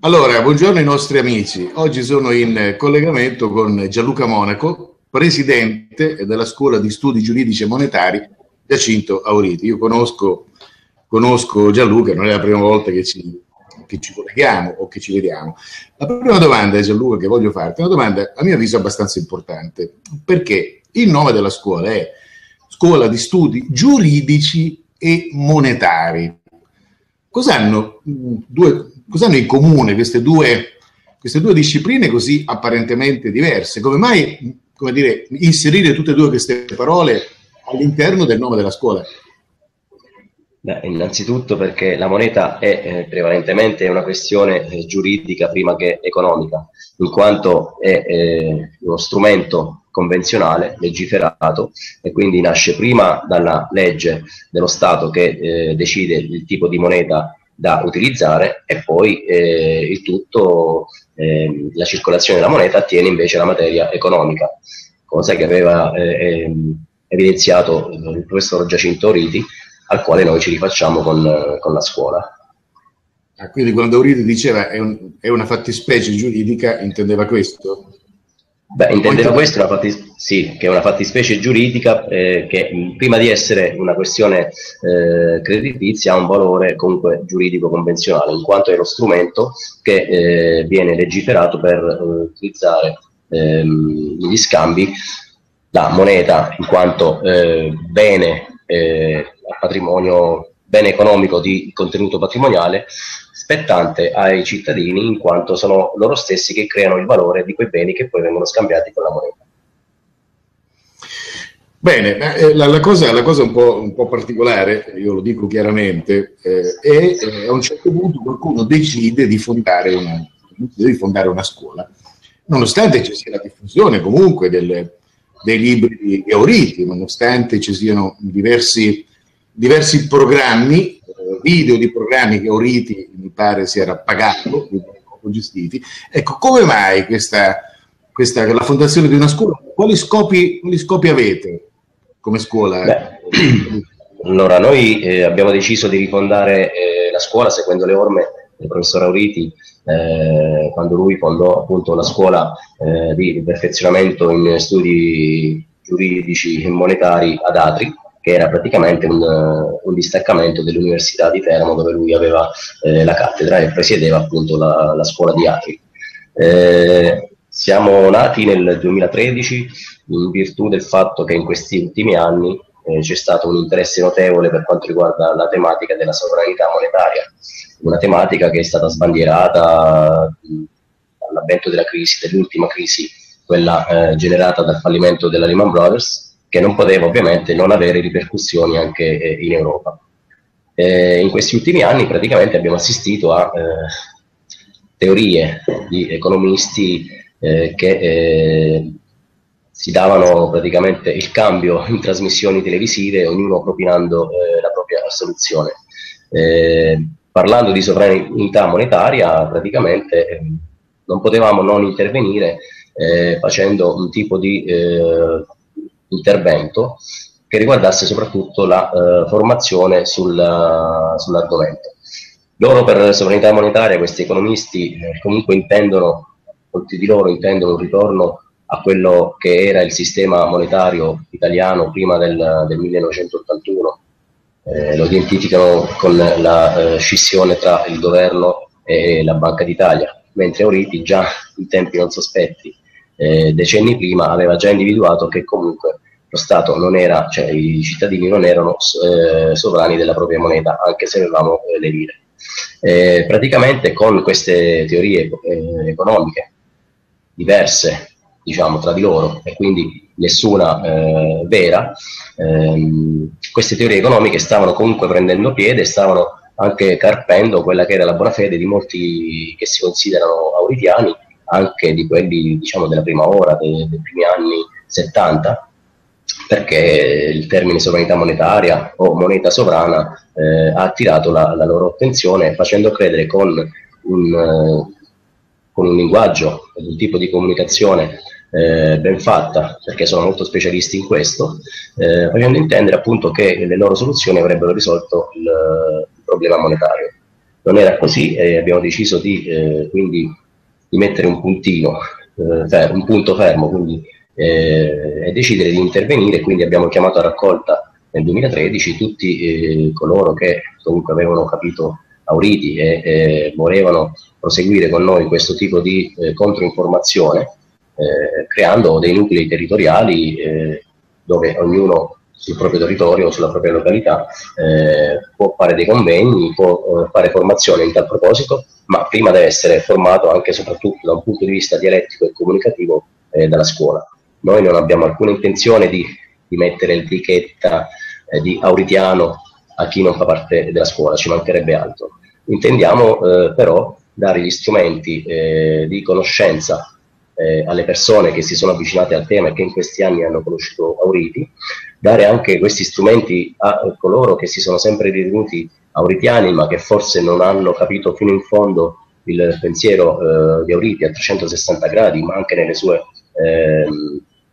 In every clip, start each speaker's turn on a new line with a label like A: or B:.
A: Allora, buongiorno ai nostri amici. Oggi sono in collegamento con Gianluca Monaco, presidente della Scuola di Studi Giuridici e Monetari Giacinto Auriti. Io conosco, conosco Gianluca, non è la prima volta che ci, che ci, colleghiamo o che ci vediamo. La prima domanda, Gianluca, che voglio farti, è una domanda a mio avviso abbastanza importante, perché il nome della scuola è Scuola di Studi Giuridici e Monetari. Cos'hanno, due, cos'hanno in comune queste due, queste due discipline così apparentemente diverse? Come mai come dire, inserire tutte e due queste parole all'interno del nome della scuola?
B: Beh, innanzitutto perché la moneta è eh, prevalentemente una questione eh, giuridica prima che economica, in quanto è eh, uno strumento convenzionale, legiferato, e quindi nasce prima dalla legge dello Stato che eh, decide il tipo di moneta da utilizzare e poi eh, il tutto, ehm, la circolazione della moneta attiene invece alla materia economica, cosa che aveva eh, ehm, evidenziato il professor Giacinto Riti al quale noi ci rifacciamo con, con la scuola.
A: Ah, quindi quando Auridi diceva è, un, è, una fattispecie giuridica, intendeva questo?
B: Beh, intendeva questo, una fattis- sì, che è una fattispecie giuridica eh, che prima di essere una questione eh, creditizia ha un valore comunque giuridico convenzionale, in quanto è lo strumento che eh, viene legiferato per eh, utilizzare ehm, gli scambi la moneta in quanto eh, bene eh, patrimonio, bene economico di contenuto patrimoniale spettante ai cittadini in quanto sono loro stessi che creano il valore di quei beni che poi vengono scambiati con la moneta.
A: Bene, eh, la, la, cosa, la cosa un, po', un, po', particolare, io lo dico chiaramente, eh, è eh, a un certo punto qualcuno decide di fondare una, di fondare una scuola, nonostante ci sia la diffusione comunque del, dei libri Euriti, nonostante ci siano diversi, diversi programmi, eh, video di programmi che Euriti pare si era pagato, gestiti. Ecco, come mai questa, questa, la fondazione di una scuola? Quali scopi, quali scopi avete come scuola?
B: Beh, allora, noi eh, abbiamo deciso di rifondare eh, la scuola seguendo le orme del professor Auriti eh, quando lui fondò appunto la scuola eh, di perfezionamento in studi giuridici e monetari ad Atri, che era praticamente un, un distaccamento dell'Università di Teramo dove lui aveva eh, la cattedra e presiedeva appunto la, la scuola di Atri. Eh, siamo nati nel 2013 in virtù del fatto che in questi ultimi anni eh, c'è stato un interesse notevole per quanto riguarda la tematica della sovranità monetaria una tematica che è stata sbandierata all'avvento della crisi, dell'ultima crisi, quella eh, generata dal fallimento della Lehman Brothers, che non poteva ovviamente non avere ripercussioni anche eh, in Europa. Eh, in questi ultimi anni praticamente abbiamo assistito a eh, teorie di economisti eh, che si davano praticamente il cambio in trasmissioni televisive, ognuno propinando la propria soluzione. Eh, parlando di sovranità monetaria, praticamente eh, non potevamo non intervenire eh, facendo un tipo di intervento che riguardasse soprattutto la eh, formazione sul, sull'argomento. Loro per sovranità monetaria, questi economisti eh, comunque intendono, molti di loro intendono un ritorno a quello che era il sistema monetario italiano prima del, del 1981, eh, lo identificano con la eh, scissione tra il governo e la Banca d'Italia, mentre Auriti già in tempi non sospetti, eh, decenni prima, aveva già individuato che comunque lo Stato non era, cioè i cittadini non erano eh, sovrani della propria moneta, anche se avevamo eh, le lire. Eh, praticamente con queste teorie economiche diverse diciamo, tra di loro e quindi nessuna eh, vera, ehm, queste teorie economiche stavano comunque prendendo piede stavano anche carpendo quella che era la buona fede di molti che si considerano auritiani, anche di quelli diciamo, della prima ora, dei, dei primi anni 70, perché il termine sovranità monetaria o moneta sovrana eh, ha attirato la, la, loro attenzione facendo credere con un, con un linguaggio, un tipo di comunicazione eh, ben fatta, perché sono molto specialisti in questo, eh, facendo intendere appunto che le loro soluzioni avrebbero risolto il, il problema monetario. non era così e abbiamo deciso di, eh, quindi, di mettere un puntino, eh, fer- un punto fermo quindi, eh, e decidere di intervenire. Quindi abbiamo chiamato a raccolta nel 2013 tutti eh, coloro che comunque avevano capito Auriti e, volevano proseguire con noi questo tipo di eh, controinformazione, eh, creando dei nuclei territoriali dove ognuno sul proprio territorio, sulla propria località, eh, può fare dei convegni, può eh, fare formazione in tal proposito, ma prima deve essere formato anche e soprattutto da un punto di vista dialettico e comunicativo eh, dalla scuola. Noi non abbiamo alcuna intenzione di, di mettere l'etichetta eh, di auritiano a chi non fa parte della scuola, ci mancherebbe altro. Intendiamo eh, però dare gli strumenti eh, di conoscenza eh, alle persone che si sono avvicinate al tema e che in questi anni hanno conosciuto Auriti, dare anche questi strumenti a coloro che si sono sempre ritenuti auritiani ma che forse non hanno capito fino in fondo il pensiero eh, di Auriti a 360 gradi, ma anche nelle sue eh,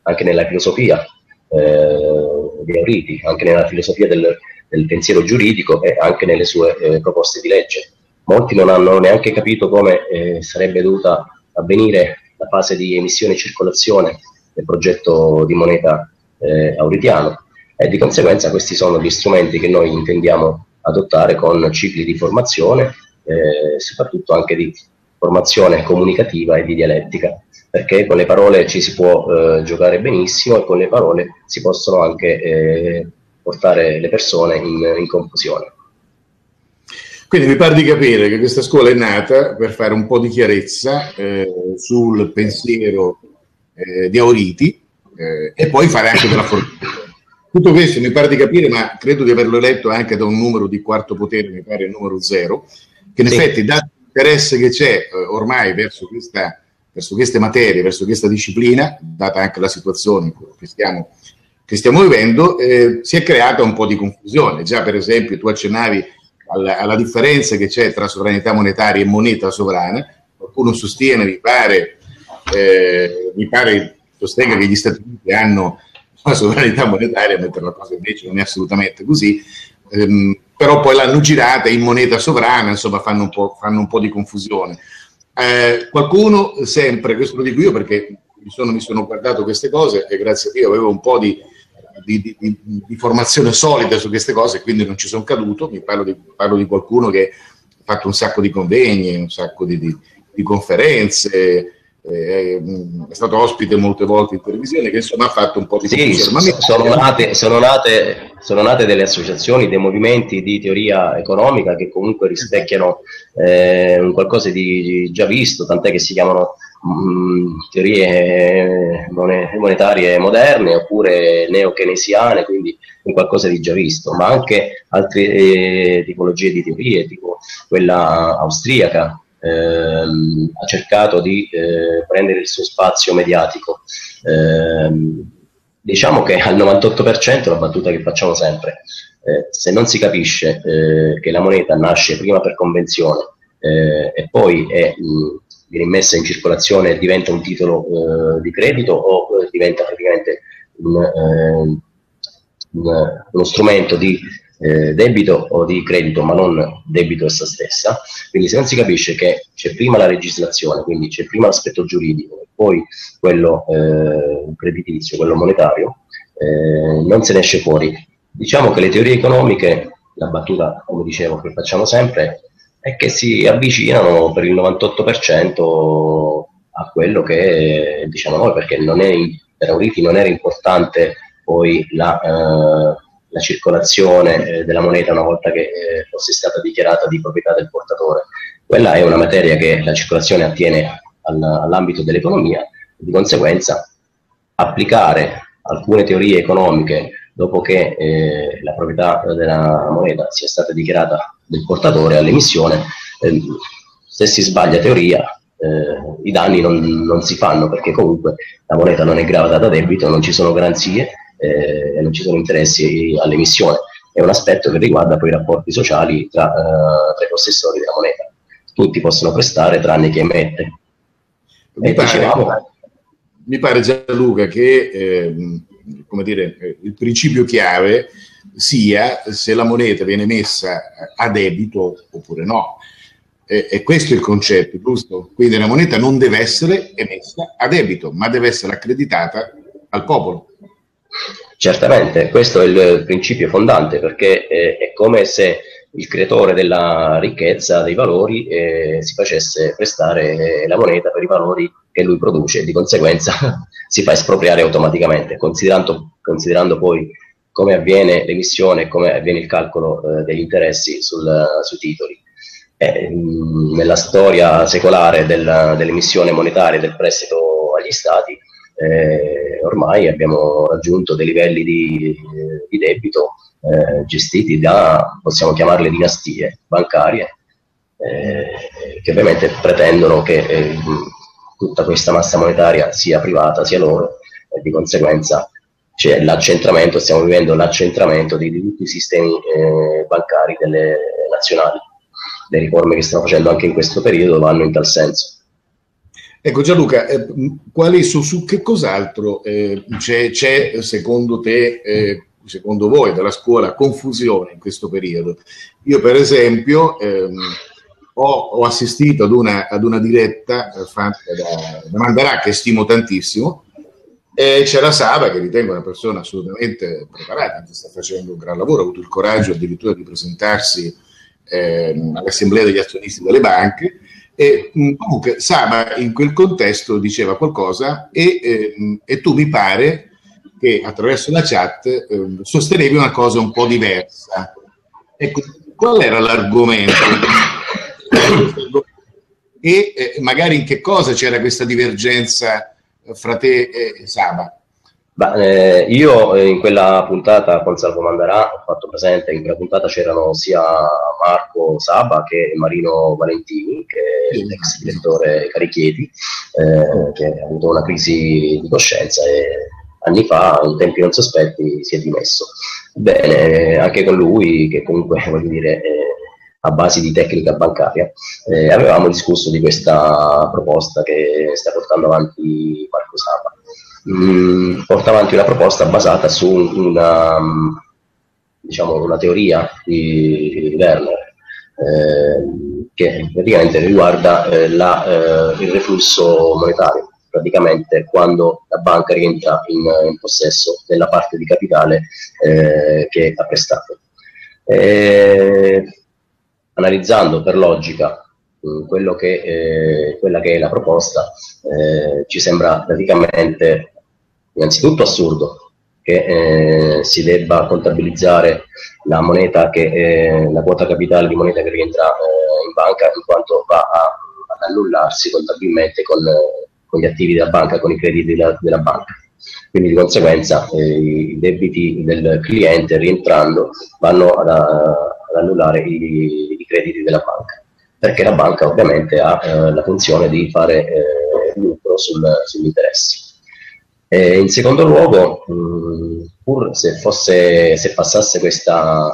B: anche nella filosofia eh, di Auriti, anche nella filosofia del, del, pensiero giuridico e anche nelle sue eh, proposte di legge. Molti non hanno neanche capito come eh, sarebbe dovuta avvenire la fase di emissione e circolazione del progetto di moneta eh, auritiano e di conseguenza questi sono gli strumenti che noi intendiamo adottare con cicli di formazione, eh, soprattutto anche di formazione comunicativa e di dialettica, perché con le parole ci si può eh, giocare benissimo e con le parole si possono anche eh, portare le persone in, in confusione.
A: Quindi mi pare di capire che questa scuola è nata per fare un po' di chiarezza eh, sul pensiero eh, di Auriti eh, e poi fare anche della formazione. Tutto questo mi pare di capire, ma credo di averlo letto anche da un numero di quarto potere, mi pare il numero zero, che in sì. effetti, dato l'interesse che c'è eh, ormai verso, questa, verso, queste materie, verso questa disciplina, data anche la situazione che stiamo, che stiamo vivendo, eh, si è creata un po' di confusione. Già, per esempio, tu accennavi alla, alla differenza che c'è tra sovranità monetaria e moneta sovrana. Qualcuno sostiene, mi pare, eh, mi pare sostenga che gli Stati Uniti hanno la sovranità monetaria, mentre la cosa invece non è assolutamente così. Ehm, però poi l'hanno girata in moneta sovrana, insomma fanno un po', fanno un po di confusione. Eh, qualcuno sempre, questo lo dico io perché mi sono, mi sono guardato queste cose e grazie a Dio avevo un po' di, di, di, di, formazione solida su queste cose, quindi non ci sono caduto. Mi parlo di, parlo di qualcuno che ha fatto un sacco di convegni, un sacco di, conferenze, eh, è stato ospite molte volte in televisione, che insomma ha fatto un po' di
B: sì, sono, nate, sono, nate, sono nate delle associazioni, dei movimenti di teoria economica che comunque rispecchiano eh, un qualcosa di già visto, tant'è che si chiamano Mm, teorie monetarie moderne oppure neokenesiane, quindi un qualcosa di già visto, ma anche altre eh, tipologie di teorie, tipo quella austriaca, ehm, ha cercato di eh, prendere il suo spazio mediatico. Eh, diciamo che al 98% la battuta che facciamo sempre, eh, se non si capisce eh, che la moneta nasce prima per convenzione eh, e poi è mh, viene messa in circolazione e diventa un titolo eh, di credito o diventa praticamente un, un, uno strumento di eh, debito o di credito, ma non debito essa stessa. Quindi se non si capisce che c'è prima la legislazione, quindi c'è prima l'aspetto giuridico e poi quello eh, creditizio, quello monetario, eh, non se ne esce fuori. Diciamo che le teorie economiche, la battuta, come dicevo, che facciamo sempre, e che si avvicinano per il 98% a quello che diciamo noi, perché non è, per Auriti non era importante poi la, eh, la circolazione eh, della moneta una volta che eh, fosse stata dichiarata di proprietà del portatore. Quella è una materia che la circolazione attiene al, all'ambito dell'economia, di conseguenza applicare alcune teorie economiche dopo che eh, la proprietà della moneta sia stata dichiarata del portatore all'emissione, eh, se si sbaglia teoria eh, i danni non, non, si fanno perché comunque la moneta non è gravata da debito, non ci sono garanzie eh, e non ci sono interessi all'emissione. È un aspetto che riguarda poi i rapporti sociali tra, eh, tra i possessori della moneta. Tutti possono prestare tranne chi emette.
A: Mi pare, dicevamo, mi pare Gianluca che ehm, come dire, eh, il principio chiave sia se la moneta viene messa a debito oppure no. E, e questo è il concetto, giusto? Quindi la moneta non deve essere emessa a debito, ma deve essere accreditata al popolo.
B: Certamente, questo è il principio fondante perché è, è come se il creatore della ricchezza, dei valori, eh, si facesse prestare la moneta per i valori che lui produce e di conseguenza si fa espropriare automaticamente, considerando, considerando poi come avviene l'emissione e come avviene il calcolo eh, degli interessi sul, sui titoli. Eh, nella storia secolare del, dell'emissione monetaria del prestito agli stati, eh, ormai abbiamo raggiunto dei livelli di, di debito eh, gestiti da, possiamo chiamarle dinastie bancarie, eh, che ovviamente pretendono che eh, tutta questa massa monetaria sia privata, sia loro, e di conseguenza c'è l'accentramento, stiamo vivendo l'accentramento di, di tutti i sistemi eh, bancari delle nazionali. Le riforme che stiamo facendo anche in questo periodo vanno in tal senso.
A: Ecco Gianluca, eh, quali, su, su, che cos'altro eh, c'è, c'è, secondo te eh, secondo voi, della scuola confusione in questo periodo. Io, per esempio, ehm, ho, ho, assistito ad una, ad una diretta eh, fatta da, da Mandarà, che stimo tantissimo, e c'era Saba, che ritengo una persona assolutamente preparata, sta facendo un gran lavoro, ha avuto il coraggio addirittura di presentarsi ehm, all'assemblea degli azionisti delle banche. E mh, comunque Saba in quel contesto diceva qualcosa e, ehm, e tu mi pare che attraverso la chat eh, sostenevi una cosa un po' diversa. Ecco, qual era l'argomento? e eh, magari in che cosa c'era questa divergenza fra te e Saba?
B: Bah, eh, io in quella puntata con Salvo Mandarà ho fatto presente che in quella puntata c'erano sia Marco Saba che Marino Valentini, che è l'ex direttore Carichieti, eh, che ha avuto una crisi di coscienza e anni fa, in tempi non sospetti, si è dimesso. Bene, anche con lui, che comunque voglio dire, eh, a base di tecnica bancaria, eh, avevamo discusso di questa proposta che sta portando avanti Marco Sapa. Mm, porta avanti una proposta basata su una, diciamo, una teoria di Werner, eh, che praticamente riguarda eh, la, eh, il reflusso monetario praticamente quando la banca rientra in, in possesso della parte di capitale eh, che ha prestato. E, analizzando per logica mh, che, eh, quella che è la proposta, eh, ci sembra praticamente innanzitutto assurdo che eh, si debba contabilizzare la moneta che, la quota capitale di moneta che rientra eh, in banca in quanto va a, ad annullarsi contabilmente con con gli attivi della banca, con i crediti della, della banca. Quindi di conseguenza eh, i debiti del cliente rientrando vanno ad, ad annullare i, i, crediti della banca, perché la banca ovviamente ha eh, la funzione di fare eh, lucro sul, sugli interessi. E in secondo luogo, mh, pur se, fosse, se passasse questa,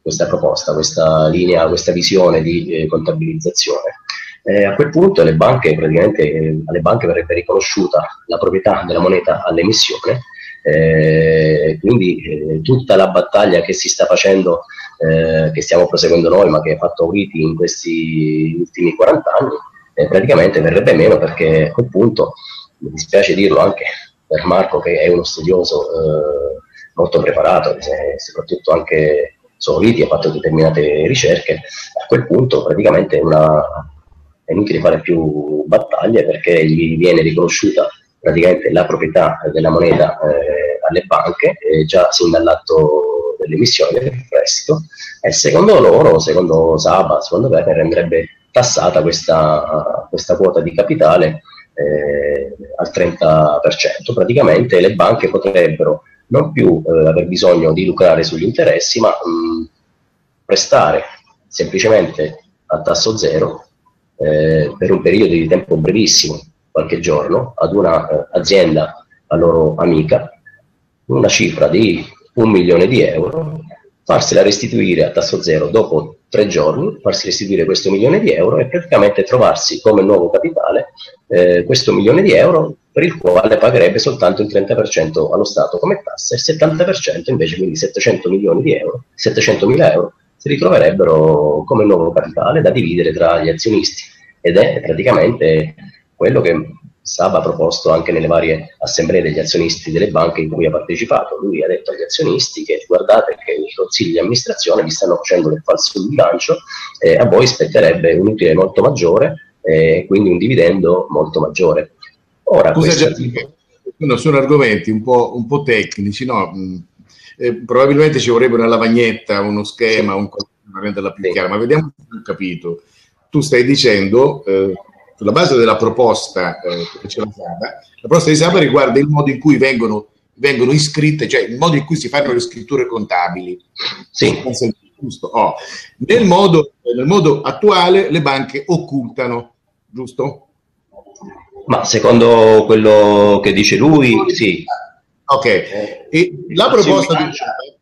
B: questa proposta, questa linea, questa visione di eh, contabilizzazione, eh, a quel punto le banche, eh, alle banche verrebbe riconosciuta la proprietà della moneta all'emissione, eh, quindi eh, tutta la battaglia che si sta facendo, eh, che stiamo proseguendo noi, ma che ha fatto Auriti in questi ultimi 40 anni, eh, praticamente verrebbe meno perché a quel punto, mi dispiace dirlo anche per Marco che è uno studioso molto preparato, soprattutto anche su Auriti ha fatto determinate ricerche, a quel punto praticamente una, è inutile fare più battaglie perché gli viene riconosciuta praticamente la proprietà della moneta eh, alle banche eh, già sin dall'atto dell'emissione del prestito. E secondo loro, secondo Saba, secondo me renderebbe tassata questa, questa quota di capitale eh, al 30%. Praticamente le banche potrebbero non più eh, aver bisogno di lucrare sugli interessi, ma mh, prestare semplicemente a tasso zero eh, per un periodo di tempo brevissimo, qualche giorno, ad un'azienda eh, a loro amica, una cifra di un milione di euro, farsela restituire a tasso zero dopo tre giorni, farsi restituire questo milione di euro e praticamente trovarsi come nuovo capitale eh, questo milione di euro per il quale pagherebbe soltanto il 30% allo Stato come tassa e il 70% invece, quindi 700 milioni di euro, 700 mila euro, si ritroverebbero come nuovo capitale da dividere tra gli azionisti. Ed è praticamente quello che Saba ha proposto anche nelle varie assemblee degli azionisti delle banche in cui ha partecipato. Lui ha detto agli azionisti che guardate che i consigli di amministrazione vi stanno facendo del falso bilancio e a voi spetterebbe un utile molto maggiore e quindi un dividendo molto maggiore.
A: Ora, Scusa, questa... no, sono argomenti un po', un po tecnici, no? Mm, eh, probabilmente ci vorrebbe una lavagnetta, uno schema, un qualcosa per renderla più sì. chiara, ma vediamo se ho capito. Tu stai dicendo... Sulla base della proposta eh, che c'è la Saba, la proposta di Saba riguarda il modo in cui vengono, vengono iscritte, cioè il modo in cui si fanno le scritture contabili.
B: Sì.
A: Oh. Nel, modo, nel modo attuale le banche occultano, giusto?
B: Ma secondo quello che dice lui, sì.
A: Ok, e la proposta di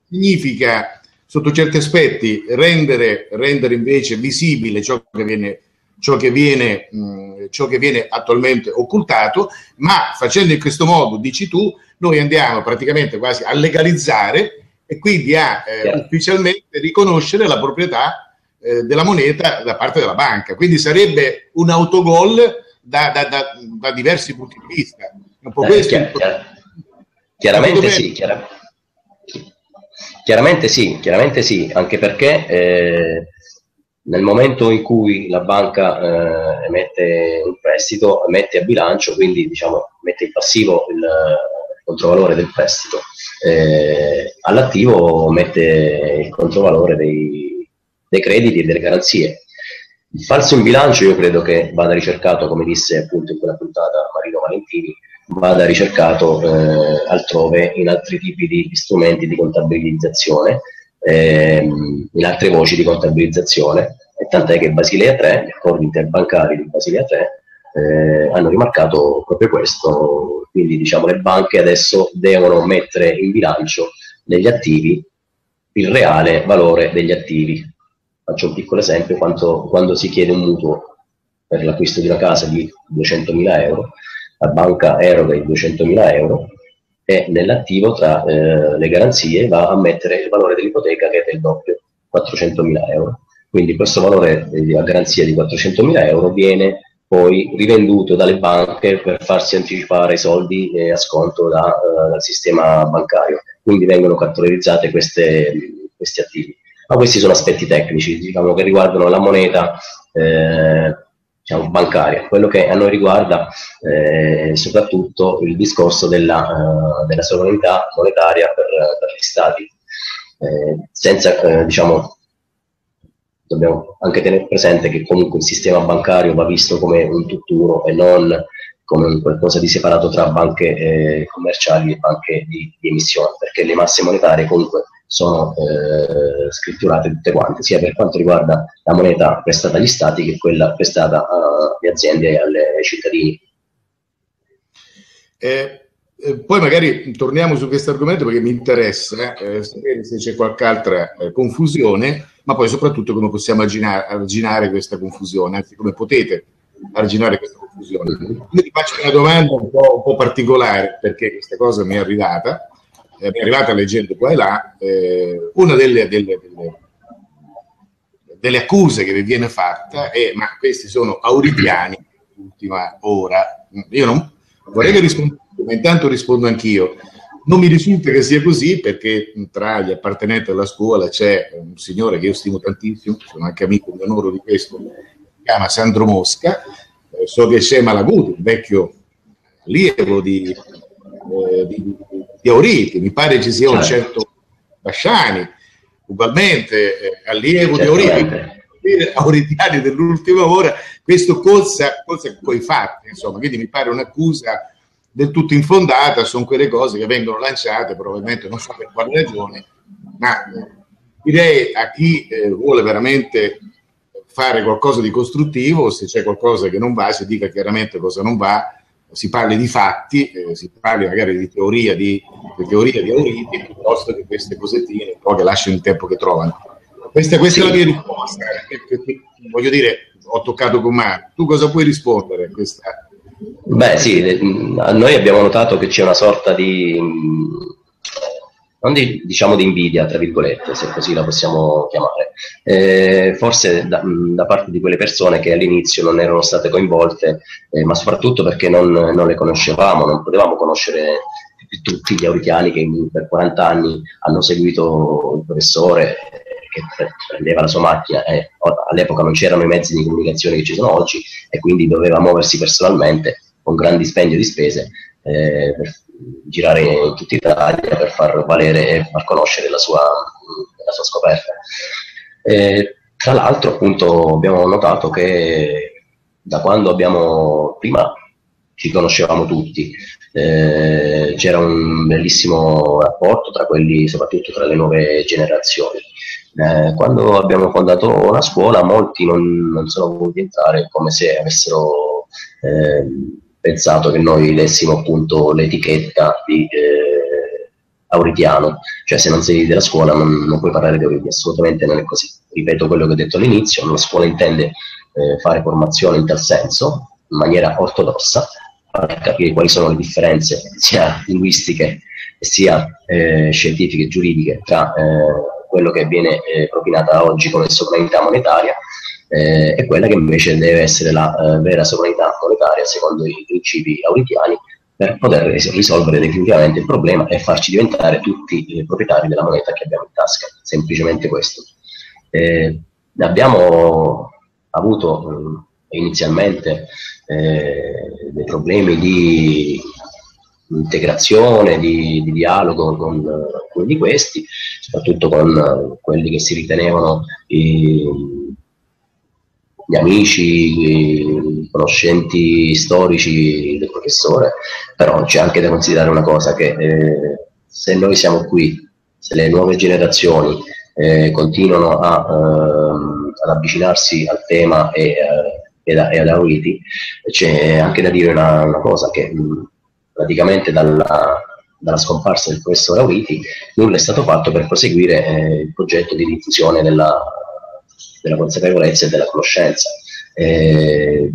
A: significa, sotto certi aspetti, rendere, rendere invece visibile ciò che viene ciò che, viene, mh, ciò che viene attualmente occultato, ma facendo in questo modo, dici tu, noi andiamo praticamente quasi a legalizzare e quindi a eh, ufficialmente riconoscere la proprietà eh, della moneta da parte della banca. Quindi sarebbe un autogol da, da, da, da diversi punti di vista. Un po' eh, questo chiar- chiar-
B: chiaramente sì, chiar- chiaramente sì, chiaramente sì, anche perché eh, nel momento in cui la banca eh, emette un prestito, mette a bilancio, quindi diciamo, mette in passivo il, il controvalore del prestito, eh, all'attivo mette il controvalore dei, dei crediti e delle garanzie. Il falso in bilancio io credo che vada ricercato, come disse appunto in quella puntata Marino Valentini, vada ricercato eh, altrove in altri tipi di strumenti di contabilizzazione, ehm, in altre voci di contabilizzazione e tant'è che Basilea 3, gli accordi interbancari di Basilea 3 eh, hanno rimarcato proprio questo, quindi diciamo le banche adesso devono mettere in bilancio negli attivi il reale valore degli attivi. Faccio un piccolo esempio, quanto, quando si chiede un mutuo per l'acquisto di una casa di 200.000 euro, la banca eroga i 200.000 euro e nell'attivo tra eh, le garanzie va a mettere il valore dell'ipoteca che è del doppio, 400.000 euro. Quindi questo valore a garanzia di 400.000 euro viene poi rivenduto dalle banche per farsi anticipare i soldi a sconto da, uh, dal sistema bancario. Quindi vengono cattorizzate queste, questi attivi. Ma questi sono aspetti tecnici, diciamo, che riguardano la moneta eh, diciamo, bancaria. Quello che a noi riguarda eh, soprattutto il discorso della, uh, della sovranità monetaria per, per gli stati. Eh, senza diciamo, dobbiamo anche tenere presente che comunque il sistema bancario va visto come un tutt'uno e non come qualcosa di separato tra banche eh, commerciali e banche di, di, emissione, perché le masse monetarie comunque sono eh, scritturate tutte quante, sia per quanto riguarda la moneta prestata agli stati che quella prestata alle aziende e ai cittadini.
A: Eh, eh, poi magari torniamo su questo argomento perché mi interessa eh, sapere se c'è qualche altra eh, confusione, ma poi soprattutto come possiamo arginare, arginare questa confusione, anzi come potete arginare questa confusione. Quindi ti faccio una domanda un po', un po', particolare perché questa cosa mi è arrivata, eh, mi è arrivata leggendo qua e là, eh, una delle, delle, delle, delle, accuse che vi viene fatta è ma questi sono auritiani, l'ultima ora, io non vorrei che rispondete ma intanto rispondo anch'io. Non mi risulta che sia così perché tra gli appartenenti alla scuola c'è un signore che io stimo tantissimo, sono anche amico di onore di questo, si chiama Sandro Mosca, eh, so che c'è Malaguti, un vecchio allievo di, eh, di, di Auriti, mi pare ci sia un certo. Basciani, ugualmente eh, allievo di Auriti auritiani dell'ultima ora, questo colza, colza con i fatti, insomma, quindi mi pare un'accusa del tutto infondata, sono quelle cose che vengono lanciate, probabilmente non so per quale ragione, ma direi a chi eh, vuole veramente fare qualcosa di costruttivo, se c'è qualcosa che non va, si dica chiaramente cosa non va, si parli di fatti, eh, si parli magari di teoria di, di, teoria di Auriti, piuttosto che queste cosettine poi che lasciano il tempo che trovano. Questa, questa sì. è la mia risposta. Eh, voglio dire, ho toccato con mano. Tu cosa puoi rispondere a questa
B: Beh sì, noi abbiamo notato che c'è una sorta di, non di, diciamo di invidia, tra virgolette, se così la possiamo chiamare, eh, forse da, da, parte di quelle persone che all'inizio non erano state coinvolte, eh, ma soprattutto perché non, non, le conoscevamo, non potevamo conoscere tutti gli auritiani che per 40 anni hanno seguito il professore che prendeva la sua macchina e all'epoca non c'erano i mezzi di comunicazione che ci sono oggi e quindi doveva muoversi personalmente con gran dispendio di spese eh, per girare in tutta Italia per far valere e far conoscere la sua, la sua scoperta. Eh, tra l'altro, appunto, abbiamo notato che da quando abbiamo prima ci conoscevamo tutti, eh, c'era un bellissimo rapporto tra quelli, soprattutto tra le nuove generazioni. Eh, quando abbiamo fondato la scuola, molti non, non sono voluti entrare come se avessero eh, pensato che noi lessimo appunto l'etichetta di eh, Auritiano, cioè se non sei della scuola non, non, puoi parlare di Auriti, assolutamente non è così. Ripeto quello che ho detto all'inizio, la scuola intende eh, fare formazione in tal senso, in maniera ortodossa, per capire quali sono le differenze sia linguistiche sia eh, scientifiche e giuridiche tra eh, quello che viene eh, propinata oggi come sovranità monetaria eh, e quella che invece deve essere la eh, vera sovranità monetaria secondo i principi auritiani per poter risolvere definitivamente il problema e farci diventare tutti eh, proprietari della moneta che abbiamo in tasca, semplicemente questo. Eh, abbiamo avuto eh, inizialmente eh, dei problemi di integrazione, di, di dialogo con alcuni di questi, soprattutto con quelli che si ritenevano i, gli amici, i conoscenti storici del professore, però c'è anche da considerare una cosa, che eh, se noi siamo qui, se le nuove generazioni eh, continuano a, eh, ad avvicinarsi al tema e, e, da, e ad Auriti, c'è anche da dire una, una cosa, che mh, praticamente dalla, dalla scomparsa del professore Auriti nulla è stato fatto per proseguire eh, il progetto di diffusione della, della consapevolezza e della conoscenza. Eh,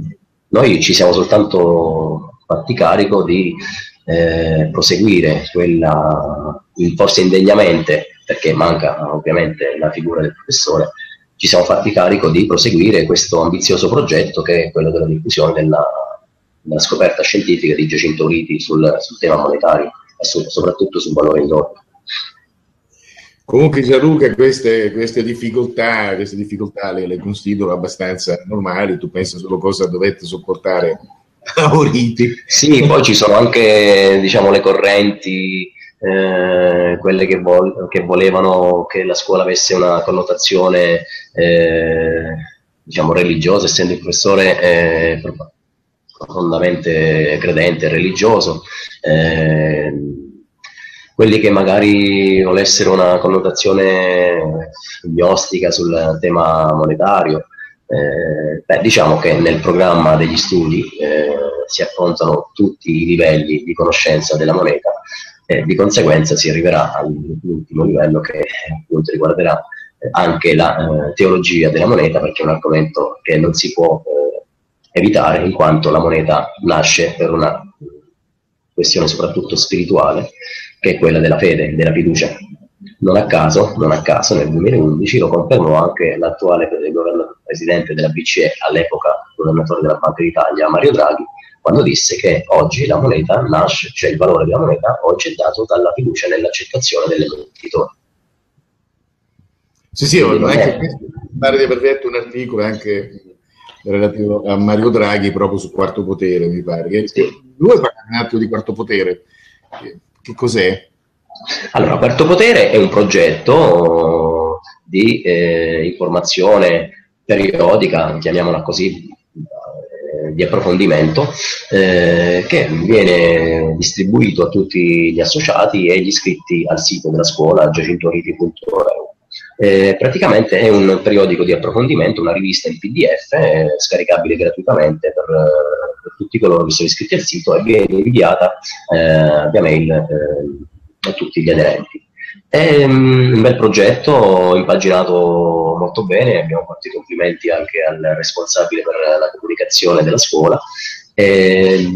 B: noi ci siamo soltanto fatti carico di eh, proseguire quella, forse indegnamente, perché manca ovviamente la figura del professore, ci siamo fatti carico di proseguire questo ambizioso progetto che è quello della diffusione della, della scoperta scientifica di Giacinto Riti sul, sul tema monetario e su, soprattutto sul valore indotto.
A: Comunque Gianluca, queste, queste, difficoltà, queste difficoltà le, le, considero abbastanza normali, tu pensi solo cosa dovete sopportare a Oriti.
B: Sì, poi ci sono anche diciamo, le correnti, eh, quelle che, vol- che, volevano che la scuola avesse una connotazione eh, diciamo, religiosa, essendo il professore eh, profondamente credente e religioso. Eh, quelli che magari volessero una connotazione gnostica sul tema monetario. Eh, beh, diciamo che nel programma degli studi eh, si affrontano tutti i livelli di conoscenza della moneta e di conseguenza si arriverà all'ultimo livello che appunto riguarderà anche la eh, teologia della moneta perché è un argomento che non si può eh, evitare in quanto la moneta nasce per una questione soprattutto spirituale che è quella della fede, della fiducia. Non a caso, non a caso nel 2011 lo confermò anche l'attuale presidente della BCE, all'epoca governatore della Banca d'Italia, Mario Draghi, quando disse che oggi la moneta nasce, cioè il valore della moneta oggi è dato dalla fiducia nell'accettazione dell'emettitore.
A: Sì, sì, ho anche pare di aver letto un articolo anche relativo a Mario Draghi proprio su quarto potere, mi pare. Lui parla un attimo di quarto potere. Che cos'è?
B: Allora, Quarto Potere è un progetto di eh, informazione periodica, chiamiamola così, eh, di approfondimento, eh, che viene distribuito a tutti gli associati e gli iscritti al sito della scuola giacintoriti.org. Eh, praticamente è un periodico di approfondimento, una rivista in PDF eh, scaricabile gratuitamente per, per, tutti coloro che sono iscritti al sito e viene inviata eh, via mail eh, a tutti gli aderenti. È um, un bel progetto, impaginato molto bene, abbiamo fatto i complimenti anche al responsabile per la comunicazione della scuola. E,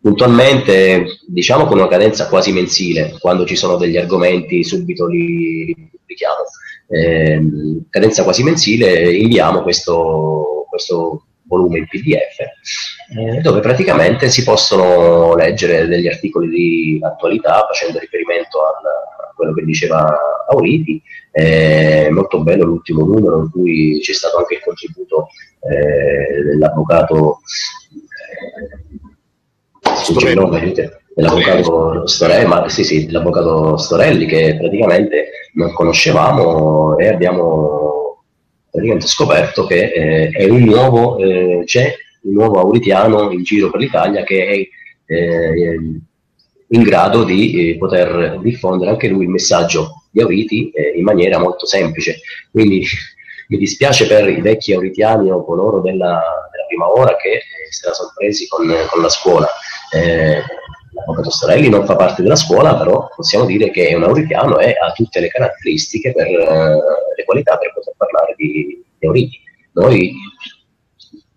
B: puntualmente, diciamo con una cadenza quasi mensile, quando ci sono degli argomenti subito li pubblichiamo. Eh, cadenza quasi mensile inviamo questo, questo volume in PDF, eh, dove praticamente si possono leggere degli articoli di attualità facendo riferimento al, a quello che diceva Auriti. È molto bello l'ultimo numero in cui c'è stato anche il contributo eh, dell'avvocato eh, dell'avvocato Storelli, ma, sì, sì, dell'avvocato Storelli che praticamente non conoscevamo e abbiamo praticamente scoperto che eh, è un nuovo, eh, c'è un nuovo auritiano in giro per l'Italia che è eh, in grado di eh, poter diffondere anche lui il messaggio di Auriti eh, in maniera molto semplice. Quindi mi dispiace per i vecchi auritiani o coloro della, della prima ora che eh, si erano sorpresi con, con la scuola. Eh, L'avvocato Storelli non fa parte della scuola, però possiamo dire che è un auritiano e ha tutte le caratteristiche per eh, le qualità per poter parlare di, di Auriti. Noi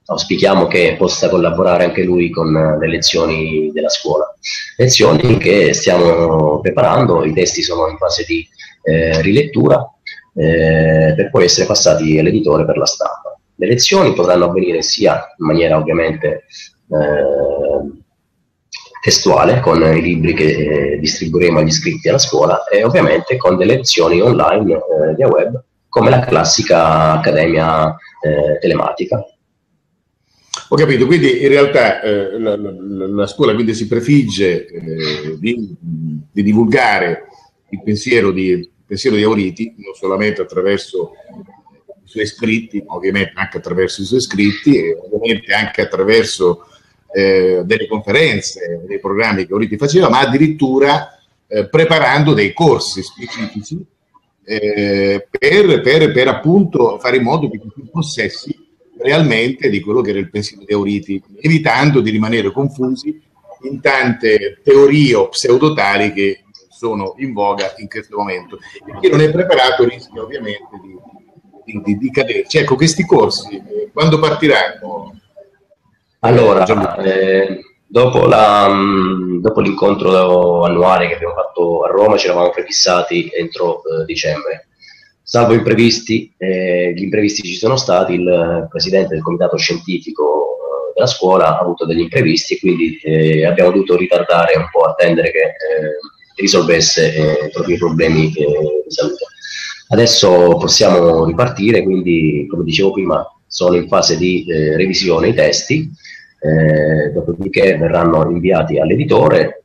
B: auspichiamo che possa collaborare anche lui con le lezioni della scuola. Lezioni che stiamo preparando, i testi sono in fase di eh, rilettura eh, per poi essere passati all'editore per la stampa. Le lezioni potranno avvenire sia in maniera ovviamente eh, testuale con i libri che eh, distribuiremo agli iscritti alla scuola e ovviamente con delle lezioni online eh, via web come la classica accademia eh, telematica.
A: Ho capito, quindi in realtà eh, la, la, la, scuola quindi si prefigge eh, di, di, divulgare il pensiero di, il pensiero di Auriti, non solamente attraverso i suoi scritti, ma ovviamente anche attraverso i suoi scritti e ovviamente anche attraverso eh, delle conferenze, dei programmi che Oriti faceva, ma addirittura eh, preparando dei corsi specifici eh, per, per, per, appunto fare in modo che tutti possessi realmente di quello che era il pensiero di Auriti, evitando di rimanere confusi in tante teorie o pseudotali che sono in voga in questo momento. E chi non è preparato rischia ovviamente di, di, di, di caderci. Ecco, questi corsi, eh, quando partiranno?
B: Allora, eh, dopo, la, mm, dopo, l'incontro annuale che abbiamo fatto a Roma, ci eravamo prefissati entro eh, dicembre. Salvo imprevisti, eh, gli imprevisti ci sono stati, il presidente del comitato scientifico eh, della scuola ha avuto degli imprevisti e quindi eh, abbiamo dovuto ritardare un po', attendere che eh, risolvesse i propri problemi di salute. Adesso possiamo ripartire, quindi come dicevo prima sono in fase di revisione i testi eh, dopodiché verranno inviati all'editore,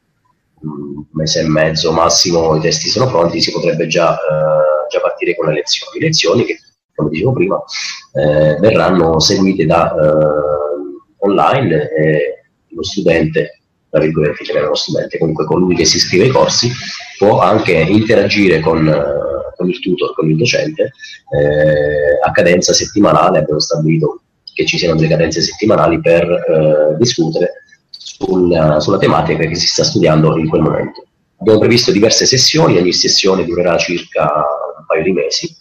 B: un mese e mezzo massimo i testi sono pronti, si potrebbe già, eh, già partire con le lezioni. Le lezioni che, come dicevo prima, eh, verranno seguite da eh, online e lo studente tra virgolette chiamiamolo studente, comunque colui che si iscrive ai corsi può anche interagire con, uh, con il tutor, con il docente eh, a cadenza settimanale, abbiamo stabilito che ci siano delle cadenze settimanali per eh, discutere sul, sulla tematica che si sta studiando in quel momento. Abbiamo previsto diverse sessioni, ogni sessione durerà circa un paio di mesi,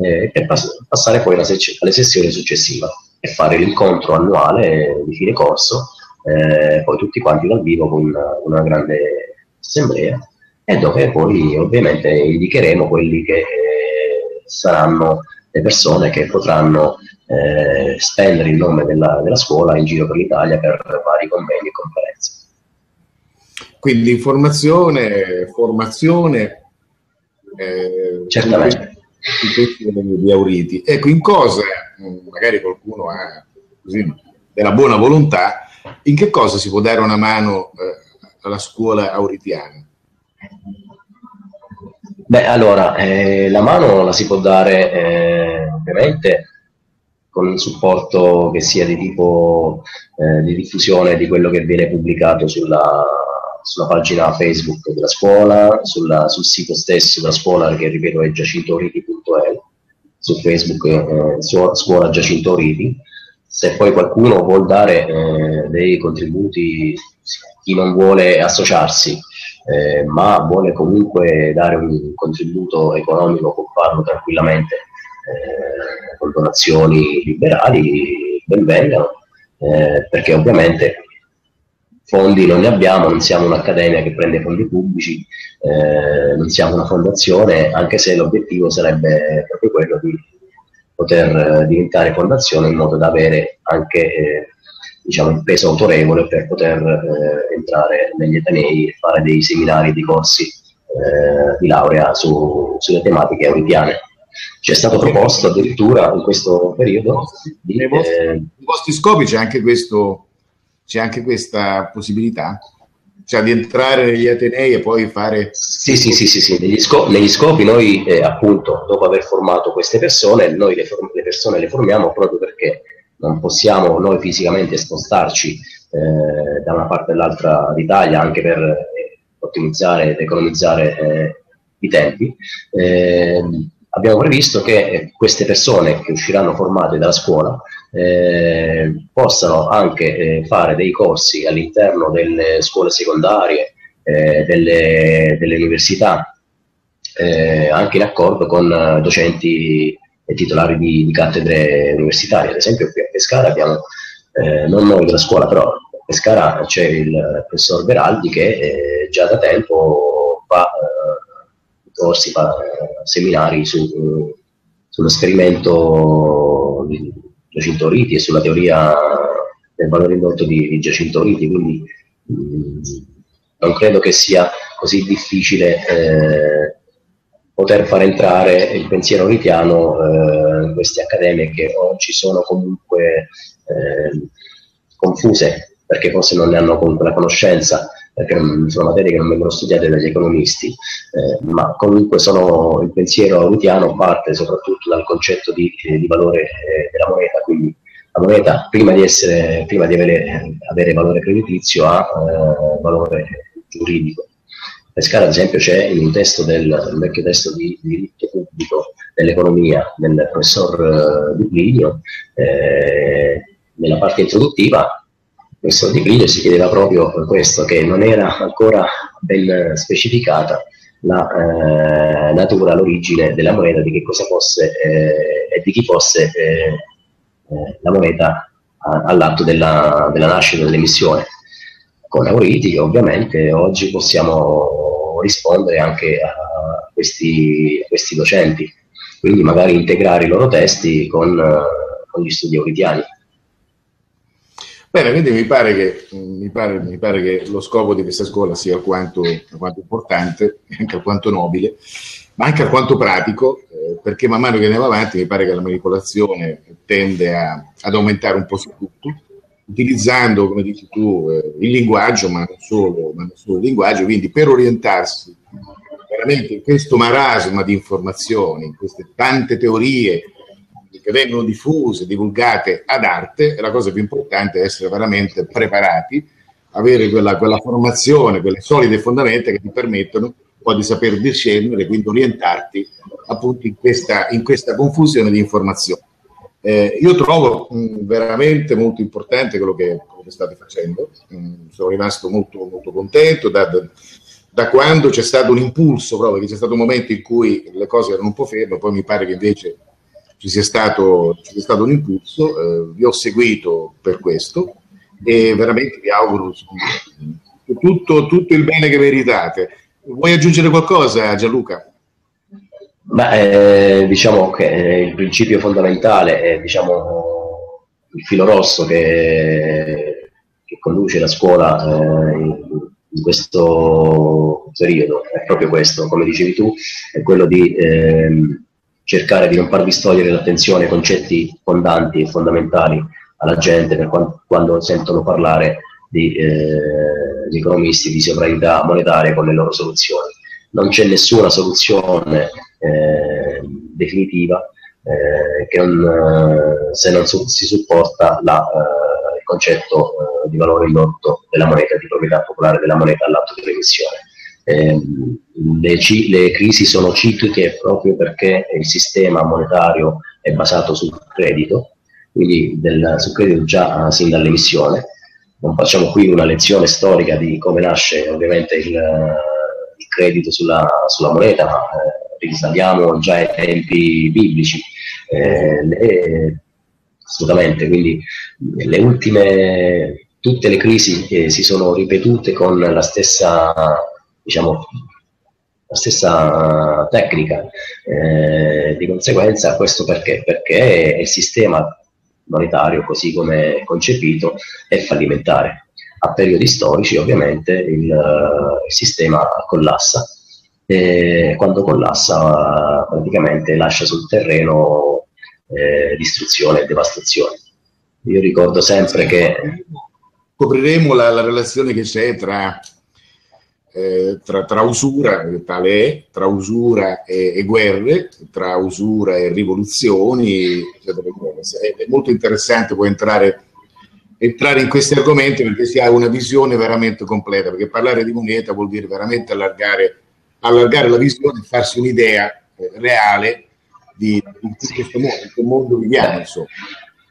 B: eh, per pass- passare poi alla, se- alla, sessione successiva e fare l'incontro annuale di fine corso, eh, poi tutti quanti dal vivo con una, una grande assemblea e dove poi ovviamente indicheremo quelli che eh, saranno le persone che potranno eh, spendere il nome della, della, scuola in giro per l'Italia per vari convegni e conferenze.
A: Quindi informazione, formazione,
B: eh, certamente.
A: Di Auriti. Ecco, in cosa, magari qualcuno ha così, della buona volontà, in che cosa si può dare una mano eh, alla scuola auritiana?
B: Beh, allora, eh, la mano la si può dare eh, ovviamente con un supporto che sia di tipo eh, di diffusione di quello che viene pubblicato sulla, sulla pagina Facebook della scuola, sulla, sul sito stesso della scuola che ripeto è giacintoriti.el, su Facebook eh, scuola Giacinto Riti. Se poi qualcuno vuol dare eh, dei contributi, chi non vuole associarsi, eh, ma vuole comunque dare un contributo economico può farlo tranquillamente con donazioni liberali, ben vengano, eh, perché ovviamente fondi non ne abbiamo, non siamo un'accademia che prende fondi pubblici, eh, non siamo una fondazione, anche se l'obiettivo sarebbe proprio quello di poter eh, diventare fondazione in modo da avere anche eh, diciamo, il peso autorevole per poter eh, entrare negli Atenei e fare dei seminari di corsi eh, di laurea su, sulle tematiche auritiane. Ci è stato proposto addirittura in questo periodo
A: di, nei, vostri, eh, nei vostri scopi c'è anche, questo, c'è anche questa possibilità? cioè di entrare negli Atenei e poi fare...
B: Sì, sì, sì, sì, sì. Negli, scopi, negli scopi noi eh, appunto dopo aver formato queste persone, noi le, le, persone le formiamo proprio perché non possiamo noi fisicamente spostarci eh, da una parte all'altra d'Italia anche per eh, ottimizzare ed economizzare eh, i tempi. Abbiamo previsto che eh, queste persone che usciranno formate dalla scuola eh, possano anche eh, fare dei corsi all'interno delle scuole secondarie, eh, delle, delle, università, eh, anche in accordo con docenti e titolari di, di, cattedre universitarie. Ad esempio qui a Pescara abbiamo, eh, non noi della scuola, però a Pescara c'è il professor Beraldi che già da tempo fa corsi, fa seminari su, sullo sperimento di Giacinto Riti e sulla teoria del valore indotto di, di Giacinto Riti, quindi mh, mm, non credo che sia così difficile eh, poter far entrare il pensiero ritiano eh, in queste accademie che oggi sono comunque eh, confuse perché forse non ne hanno comunque la conoscenza perché sono materie che non vengono studiate dagli economisti, eh, ma comunque sono, il pensiero aurutiano parte soprattutto dal concetto di, eh, di valore eh, della moneta, quindi la moneta prima di, essere, prima di avere, avere, valore creditizio ha eh, valore giuridico. Pescara, ad esempio, c'è in un testo del un vecchio testo di, di diritto pubblico dell'economia del professor eh, Di Plinio, eh, nella parte introduttiva Di Griglia si chiedeva proprio questo, che non era ancora ben specificata la eh, natura, l'origine della moneta, di che cosa fosse eh, e di chi fosse eh, eh la moneta all'atto della, della nascita dell'emissione. Con Auriti ovviamente oggi possiamo rispondere anche a questi, a questi docenti, quindi magari integrare i loro testi con, con gli studi auritiani.
A: Bene, quindi mi pare, che, mi, pare, mi pare, che, lo scopo di questa scuola sia alquanto, alquanto importante, anche alquanto nobile, ma anche alquanto pratico, eh, perché man mano che andiamo avanti mi pare che la manipolazione tende a, ad aumentare un po' su tutto, utilizzando, come dici tu, eh, il linguaggio, ma non, solo, ma non solo il linguaggio, quindi per orientarsi veramente in questo marasma di informazioni, in queste tante teorie, che vengono diffuse, divulgate ad arte, la cosa più importante è essere veramente preparati, avere quella, quella formazione, quelle solide fondamenta che ti permettono poi di saper discernere, quindi orientarti appunto in questa, in questa confusione di informazioni. Eh, io trovo mh, veramente molto importante quello che, che state facendo, mh, sono rimasto molto, molto contento da, da, da, quando c'è stato un impulso, proprio che c'è stato un momento in cui le cose erano un po' ferme, poi mi pare che invece ci sia stato, ci sia stato un impulso, eh, vi ho seguito per questo e veramente vi auguro tutto, tutto il bene che meritate. Vuoi aggiungere qualcosa Gianluca?
B: Beh, eh, diciamo che il principio fondamentale è diciamo, il filo rosso che, che conduce la scuola eh, in, questo periodo, è proprio questo, come dicevi tu, è quello di eh, cercare di non far distogliere l'attenzione concetti fondanti e fondamentali alla gente per quando, quando sentono parlare di, eh, di, economisti di sovranità monetaria con le loro soluzioni. Non c'è nessuna soluzione eh, definitiva eh, che non, se non su, si supporta la, eh, il concetto eh, di valore indotto della moneta, di proprietà popolare della moneta all'atto dell'emissione eh, le, le, crisi sono cicliche proprio perché il sistema monetario è basato sul credito, quindi del, sul credito già sin dall'emissione. Non facciamo qui una lezione storica di come nasce ovviamente il, il credito sulla, sulla, moneta, ma eh, risaliamo già ai tempi biblici. Eh, le, assolutamente, quindi le ultime tutte le crisi eh, si sono ripetute con la stessa, diciamo, la stessa tecnica. Eh, di conseguenza, questo perché? Perché il sistema monetario, così come concepito, è fallimentare. A periodi storici, ovviamente, il, il sistema collassa e quando collassa praticamente lascia sul terreno eh, distruzione e devastazione. Io ricordo sempre che...
A: Copriremo la, la relazione che c'è tra, eh, tra, tra, usura, tale è, tra usura e, e, guerre, tra usura e rivoluzioni. È molto interessante poi entrare, entrare in questi argomenti perché si ha una visione veramente completa, perché parlare di moneta vuol dire veramente allargare allargare la visione e farsi un'idea eh, reale di, di, questo mondo, che mondo viviamo. Insomma.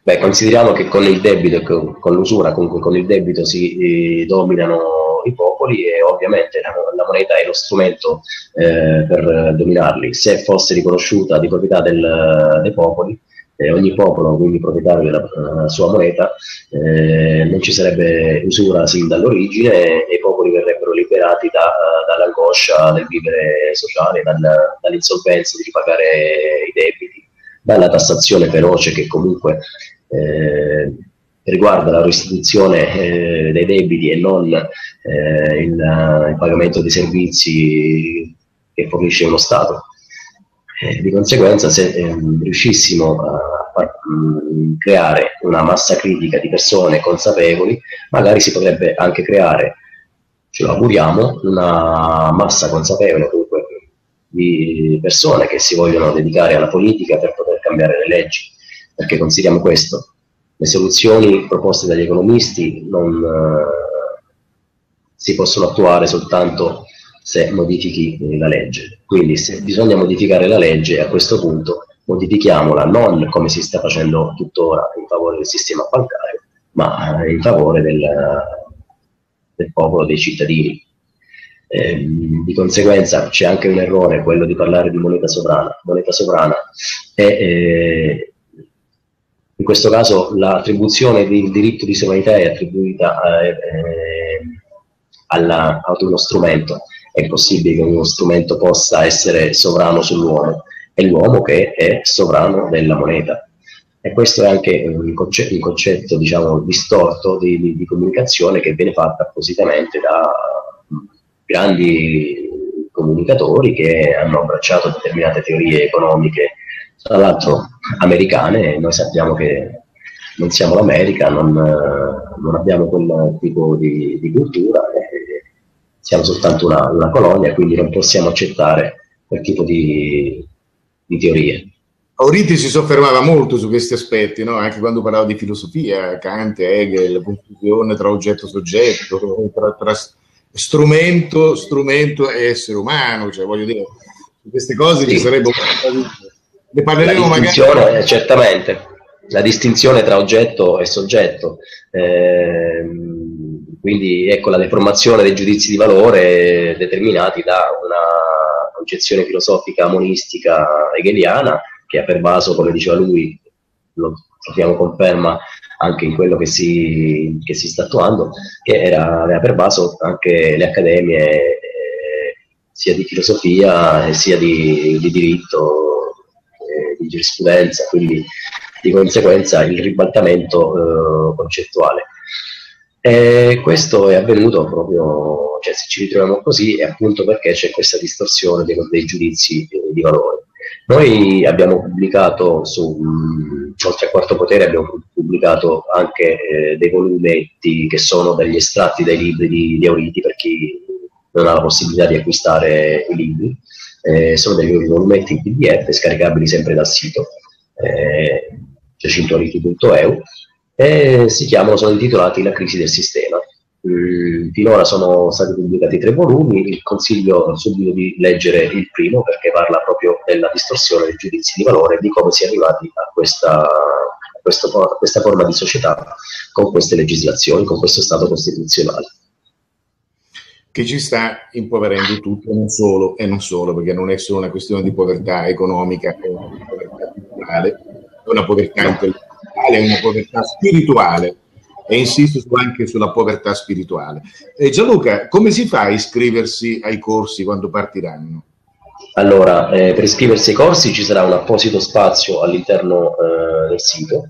B: Beh, consideriamo che con il debito con, con, l'usura, comunque con il debito si eh, dominano i popoli e ovviamente la, la moneta è lo strumento eh, per dominarli. Se fosse riconosciuta di proprietà del, dei popoli, eh, ogni popolo, quindi proprietario della uh, sua moneta, eh, non ci sarebbe usura sin dall'origine e i popoli verrebbero liberati da, uh, dall'angoscia del vivere sociale, dal, dall'insolvenza di ripagare i debiti, dalla tassazione feroce che comunque eh, riguarda la restituzione eh, dei debiti e non eh, il, il pagamento dei servizi che fornisce uno Stato. Eh, di conseguenza, se eh, riuscissimo a, a, mm, creare una massa critica di persone consapevoli, magari si potrebbe anche creare, ce lo auguriamo, una massa consapevole comunque di persone che si vogliono dedicare alla politica per poter cambiare le leggi, perché consideriamo questo, le soluzioni proposte dagli economisti non eh, si possono attuare soltanto se modifichi la legge. Quindi se bisogna modificare la legge, a questo punto modifichiamola non come si sta facendo tuttora in favore del sistema bancario, ma in favore del, del popolo, dei cittadini. Eh, di conseguenza c'è anche un errore, quello di parlare di moneta sovrana. Moneta sovrana è, eh, in questo caso l'attribuzione del diritto di sovranità è attribuita eh, alla, ad uno strumento è impossibile che uno strumento possa essere sovrano sull'uomo, è l'uomo che è sovrano della moneta. E questo è anche un concetto, un concetto diciamo, distorto di, di, di, comunicazione che viene fatto appositamente da grandi comunicatori che hanno abbracciato determinate teorie economiche, tra l'altro americane, noi sappiamo che non siamo l'America, non, non abbiamo quel tipo di, di cultura. E, siamo soltanto una, una colonia, quindi non possiamo accettare quel tipo di, di teorie.
A: Auriti si soffermava molto su questi aspetti, no? anche quando parlava di filosofia, Kant, Hegel, la confusione tra oggetto e soggetto, tra, tra strumento, strumento e essere umano, cioè voglio dire, su queste cose sì. ci sarebbe un
B: Ne parleremo magari. Eh, certamente, la distinzione tra oggetto e soggetto. Eh, quindi ecco la deformazione dei giudizi di valore determinati da una concezione filosofica monistica hegeliana che ha pervaso, come diceva lui, lo troviamo conferma anche in quello che si, che si sta attuando, che era, aveva pervaso anche le accademie eh, sia di filosofia sia di, di diritto, di giurisprudenza, quindi di conseguenza il ribaltamento eh, concettuale. E questo è avvenuto proprio, cioè se ci ritroviamo così, è appunto perché c'è questa distorsione dei, dei giudizi eh, di valore. Noi abbiamo pubblicato su, mh, oltre a Quarto Potere, abbiamo pubblicato anche eh, dei volumetti che sono degli estratti dai libri di, di Auriti per chi non ha la possibilità di acquistare i libri. Eh, sono dei volumetti in PDF scaricabili sempre dal sito eh, e si chiamano, sono intitolati La crisi del sistema. Mm, finora sono stati pubblicati tre volumi, il consiglio subito di leggere il primo perché parla proprio della distorsione dei giudizi di valore e di come si è arrivati a questa, a questa forma di società con queste legislazioni, con questo Stato costituzionale
A: che ci sta impoverendo tutto, non solo, e non solo, perché non è solo una questione di povertà economica, è una povertà culturale, è una povertà intellettuale, è una povertà spirituale, e insisto anche sulla povertà spirituale. E Gianluca, come si fa a iscriversi ai corsi quando partiranno?
B: Allora, eh, per iscriversi ai corsi ci sarà un apposito spazio all'interno eh, del sito,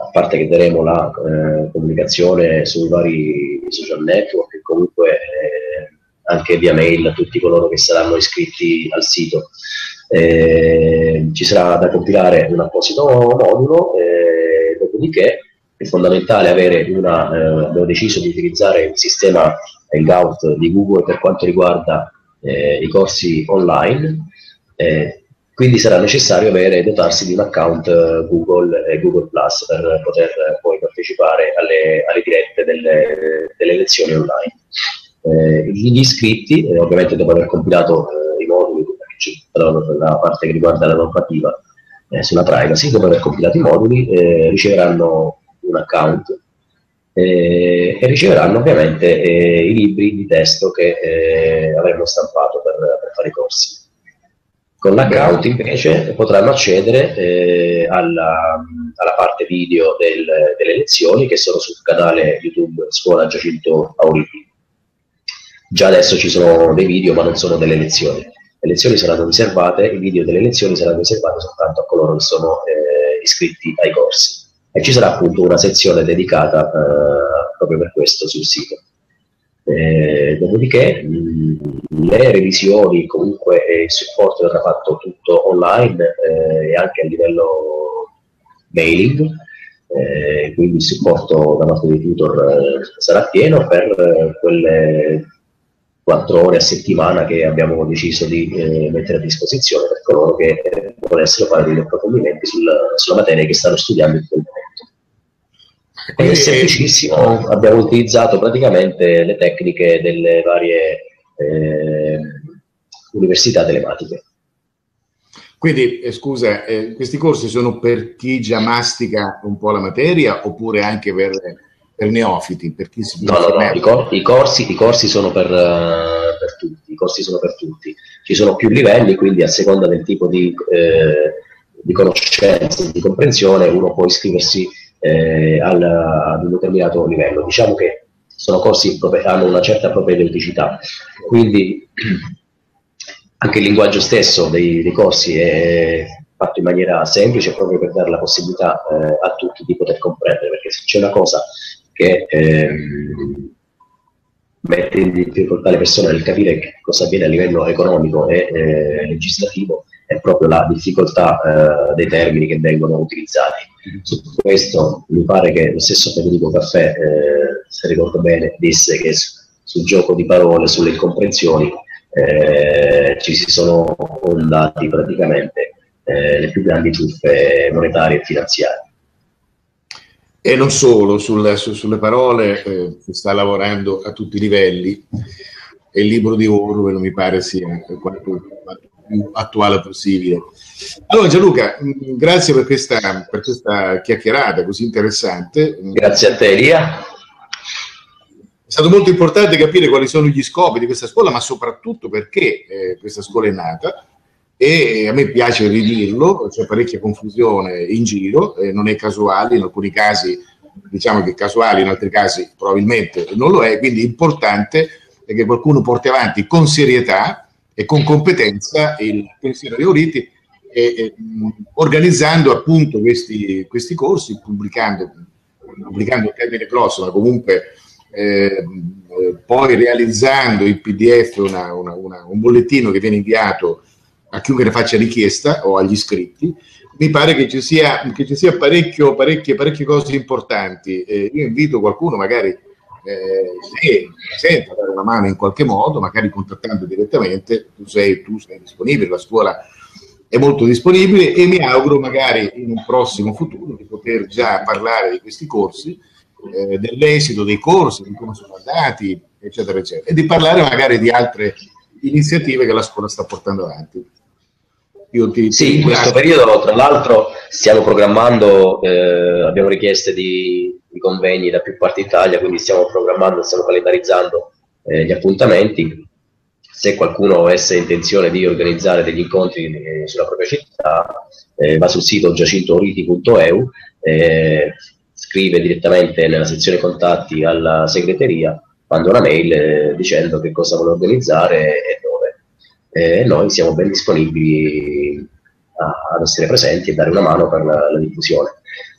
B: a parte che daremo la eh, comunicazione sui vari social network e comunque eh, anche via mail a tutti coloro che saranno iscritti al sito. Eh, ci sarà da compilare un apposito modulo, eh, dopodiché è fondamentale avere una, eh, abbiamo deciso di utilizzare il sistema Hangout di Google per quanto riguarda eh, i corsi online, eh, quindi sarà necessario avere, dotarsi di un account eh, Google e Google Plus per poter poi partecipare alle, alle dirette delle, delle, lezioni online. Eh, gli iscritti, eh, ovviamente dopo aver compilato i moduli, la parte che riguarda la normativa sulla privacy, dopo aver compilato i moduli, riceveranno un account eh, e riceveranno ovviamente eh, i libri di testo che eh, avremo stampato per, per, fare i corsi. Con l'account invece potranno accedere eh, alla, alla, parte video del, delle lezioni che sono sul canale YouTube Scuola Giacinto Auriti. Già adesso ci sono dei video ma non sono delle lezioni. Le lezioni saranno riservate, i video delle lezioni saranno riservati soltanto a coloro che sono eh, iscritti ai corsi e ci sarà appunto una sezione dedicata eh, proprio per questo sul sito. Eh, dopodiché mh, le revisioni, comunque il supporto verrà fatto tutto online eh, e anche a livello mailing, eh, quindi il supporto da parte dei tutor eh, sarà pieno per eh, quelle quattro ore a settimana che abbiamo deciso di eh, mettere a disposizione per coloro che eh, volessero fare degli approfondimenti sul, sulla materia che stanno studiando in quel momento. Ed è semplicissimo, abbiamo utilizzato praticamente le tecniche delle varie eh, università telematiche.
A: Quindi, eh, scusa, eh, questi corsi sono per chi già mastica un po' la materia oppure anche per per neofiti, per chi si
B: No, no, no, i, cor- i, corsi, i corsi sono per, uh, per, tutti, i corsi sono per tutti. Ci sono più livelli, quindi a seconda del tipo di, eh, di conoscenza e di comprensione uno può iscriversi eh, al, ad un determinato livello. Diciamo che sono corsi che hanno una certa propedeuticità, quindi anche il linguaggio stesso dei, dei corsi è fatto in maniera semplice proprio per dare la possibilità eh, a tutti di poter comprendere, perché se c'è una cosa che ehm, mette in difficoltà le persone nel capire cosa avviene a livello economico e eh, legislativo è proprio la difficoltà eh, dei termini che vengono utilizzati. Su questo mi pare che lo stesso Federico Caffè, eh, se ricordo bene, disse che su, sul gioco di parole, sulle incomprensioni, eh, ci si sono fondati praticamente eh, le più grandi truffe monetarie e finanziarie.
A: E non solo, sul, su, sulle parole eh, si sta lavorando a tutti i livelli e il libro di Orwell mi pare sia quanto, quanto più attuale possibile. Allora Gianluca, mm, grazie per questa, per questa chiacchierata così interessante.
B: Grazie a te Elia.
A: È stato molto importante capire quali sono gli scopi di questa scuola, ma soprattutto perché eh, questa scuola è nata e a me piace ridirlo, c'è parecchia confusione in giro, eh, non è casuale, in alcuni casi diciamo che è casuale, in altri casi probabilmente non lo è, quindi è importante che qualcuno porti avanti con serietà e con competenza il pensiero di Auriti, e, e, organizzando appunto questi, questi corsi, pubblicando, pubblicando il termine grosso, ma comunque eh, poi realizzando in PDF una, una, una, un bollettino che viene inviato a chiunque ne faccia richiesta o agli iscritti, mi pare che ci sia, che ci sia parecchio, parecchie, parecchie cose importanti. Eh, io invito qualcuno, magari eh, se a dare una mano in qualche modo, magari contattando direttamente, tu sei, tu sei disponibile, la scuola è molto disponibile e mi auguro magari in un prossimo futuro di poter già parlare di questi corsi, eh, dell'esito dei corsi, di come sono andati, eccetera, eccetera, e di parlare magari di altre iniziative che la scuola sta portando avanti.
B: Io ti, sì, in questo periodo tra l'altro stiamo programmando, eh, abbiamo richieste di, di, convegni da più parti d'Italia, quindi stiamo programmando, stiamo calendarizzando eh, gli appuntamenti. Se qualcuno avesse intenzione di organizzare degli incontri eh, sulla propria città, eh, va sul sito giacintooriti.eu, eh, scrive direttamente nella sezione contatti alla segreteria, manda una mail eh, dicendo che cosa vuole organizzare e. E noi siamo ben disponibili a, ad essere presenti e dare una mano per la, la diffusione.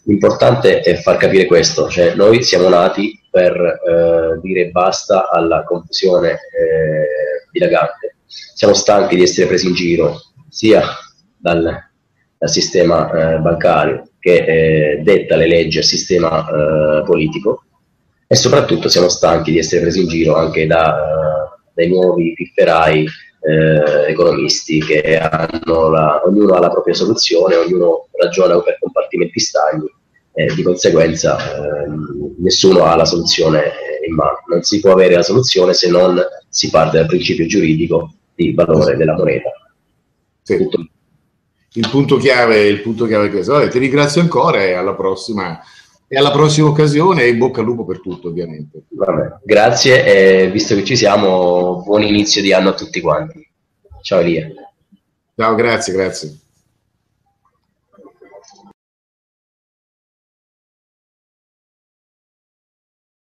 B: L'importante è far capire questo, cioè noi siamo nati per eh, dire basta alla confusione eh, dilagante. Siamo stanchi di essere presi in giro sia dal, dal sistema eh, bancario che eh, detta le leggi al sistema eh, politico e soprattutto siamo stanchi di essere presi in giro anche da, eh, dai nuovi pifferai economisti che hanno la, ognuno ha la propria soluzione, ognuno ragiona per compartimenti stagni e di conseguenza ehm, nessuno ha la soluzione in mano. Non si può avere la soluzione se non si parte dal principio giuridico di valore della moneta.
A: Sì. Il punto chiave, il punto chiave è questo. Vabbè, ti ringrazio ancora e alla prossima, e alla prossima occasione e in bocca al lupo per tutto, ovviamente.
B: Vabbè, grazie e visto che ci siamo, buon inizio di anno a tutti quanti. Ciao Elia.
A: Ciao, grazie, grazie.